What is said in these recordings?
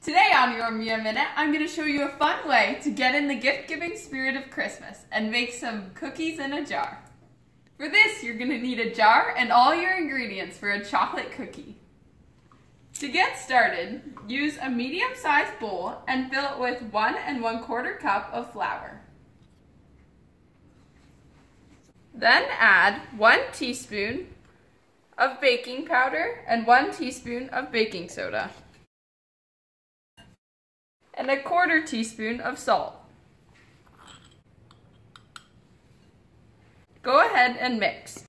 Today on Your Mia Minute, I'm going to show you a fun way to get in the gift-giving spirit of Christmas and make some cookies in a jar. For this, you're going to need a jar and all your ingredients for a chocolate cookie. To get started, use a medium-sized bowl and fill it with one and one quarter cup of flour. Then add one teaspoon of baking powder and one teaspoon of baking soda and a quarter teaspoon of salt. Go ahead and mix.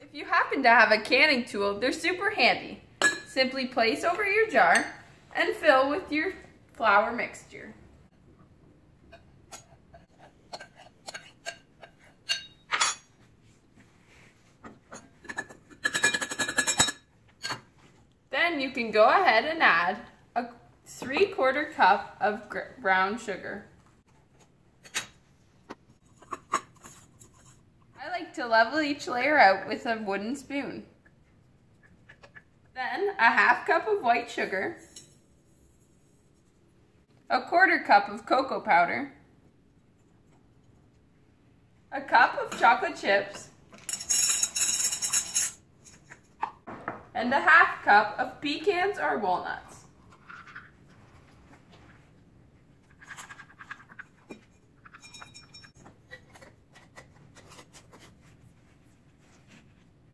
If you happen to have a canning tool, they're super handy. Simply place over your jar and fill with your flour mixture. Then you can go ahead and add a 3 quarter cup of brown sugar. I like to level each layer out with a wooden spoon. Then a half cup of white sugar, a quarter cup of cocoa powder, a cup of chocolate chips, and a half cup of pecans or walnuts.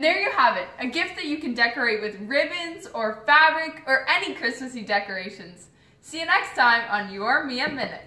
There you have it, a gift that you can decorate with ribbons or fabric or any Christmassy decorations. See you next time on Your Mia Minute.